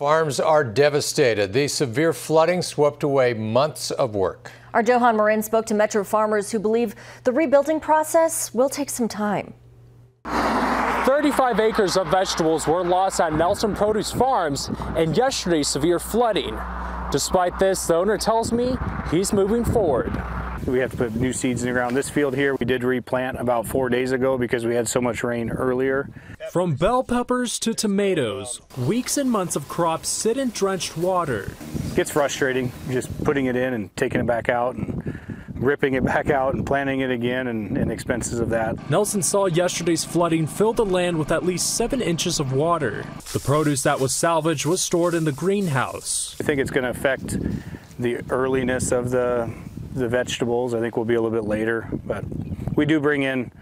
Farms are devastated. The severe flooding swept away months of work. Our Johan Marin spoke to Metro farmers who believe the rebuilding process will take some time. 35 acres of vegetables were lost at Nelson Produce Farms in yesterday's severe flooding. Despite this, the owner tells me he's moving forward. We have to put new seeds in the ground. This field here, we did replant about four days ago because we had so much rain earlier. From bell peppers to tomatoes, weeks and months of crops sit in drenched water. It gets frustrating just putting it in and taking it back out and ripping it back out and planting it again and, and expenses of that. Nelson saw yesterday's flooding fill the land with at least seven inches of water. The produce that was salvaged was stored in the greenhouse. I think it's going to affect the earliness of the the vegetables. I think will be a little bit later, but we do bring in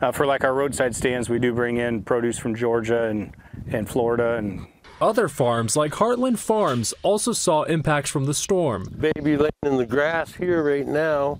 uh, for like our roadside stands. We do bring in produce from Georgia and and Florida and. Other farms like Heartland Farms also saw impacts from the storm. Baby laying in the grass here right now.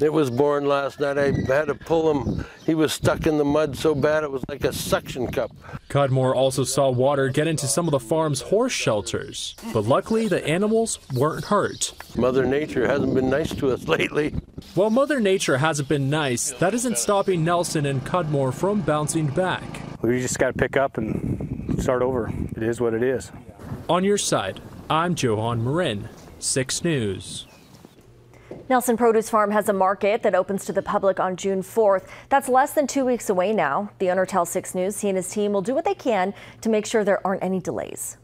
It was born last night. I had to pull him. He was stuck in the mud so bad it was like a suction cup. Cudmore also saw water get into some of the farm's horse shelters, but luckily the animals weren't hurt. Mother Nature hasn't been nice to us lately. While Mother Nature hasn't been nice, that isn't stopping Nelson and Cudmore from bouncing back. We just got to pick up and start over. It is what it is. On your side, I'm Johan Marin, 6 News. Nelson Produce Farm has a market that opens to the public on June 4th. That's less than two weeks away now. The owner tells 6 News he and his team will do what they can to make sure there aren't any delays.